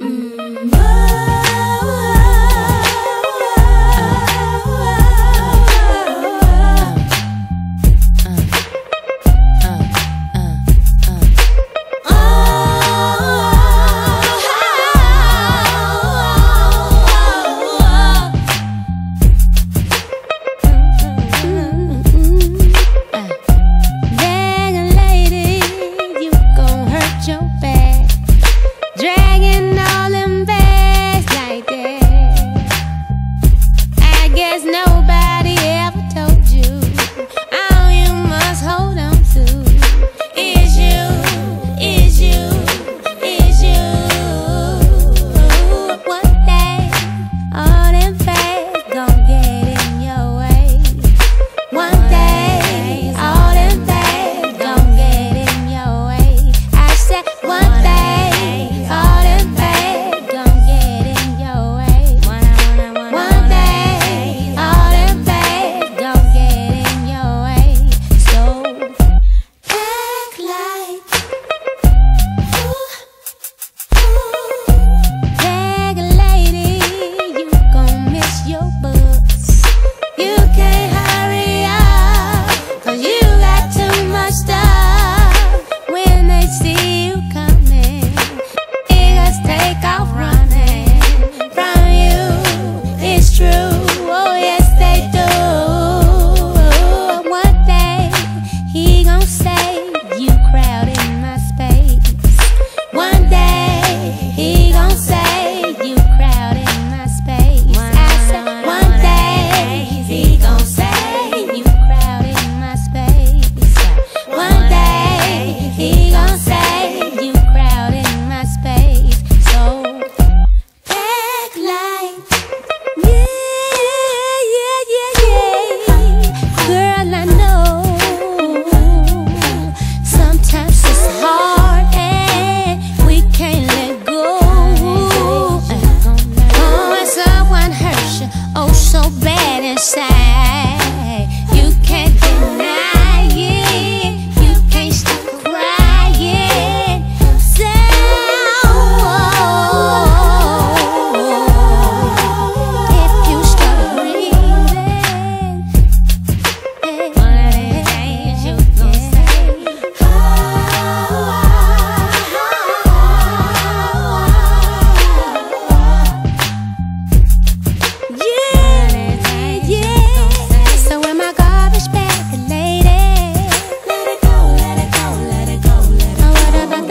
Mm -hmm.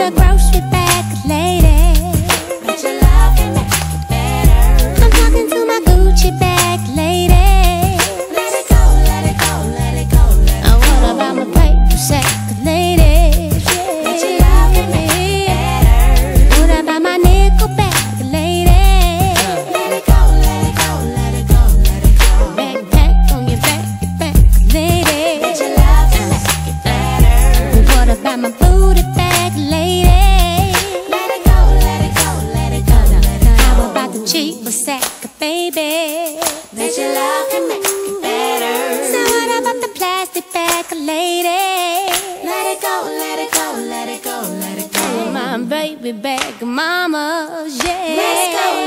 the grocery bag later. She was like a baby. That your love can make it better. So what about the plastic bag lady? Let it go, let it go, let it go, let it go. My baby bag mama, yeah. Let it go.